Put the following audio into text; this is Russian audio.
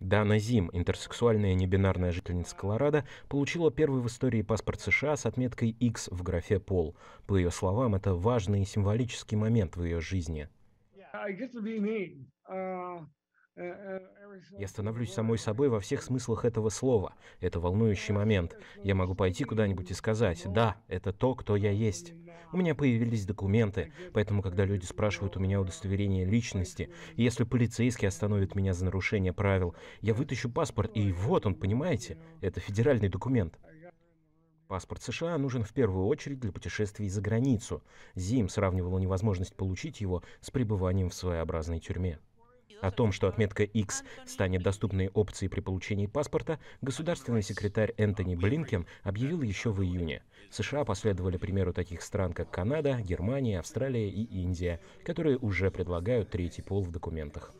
Дана Зим, интерсексуальная небинарная жительница Колорадо, получила первый в истории паспорт США с отметкой X в графе «пол». По ее словам, это важный и символический момент в ее жизни. Я становлюсь самой собой во всех смыслах этого слова. Это волнующий момент. Я могу пойти куда-нибудь и сказать, да, это то, кто я есть. У меня появились документы, поэтому, когда люди спрашивают у меня удостоверение личности, и если полицейский остановит меня за нарушение правил, я вытащу паспорт, и вот он, понимаете, это федеральный документ. Паспорт США нужен в первую очередь для путешествий за границу. Зим сравнивала невозможность получить его с пребыванием в своеобразной тюрьме. О том, что отметка X станет доступной опцией при получении паспорта, государственный секретарь Энтони Блинкен объявил еще в июне. США последовали примеру таких стран, как Канада, Германия, Австралия и Индия, которые уже предлагают третий пол в документах.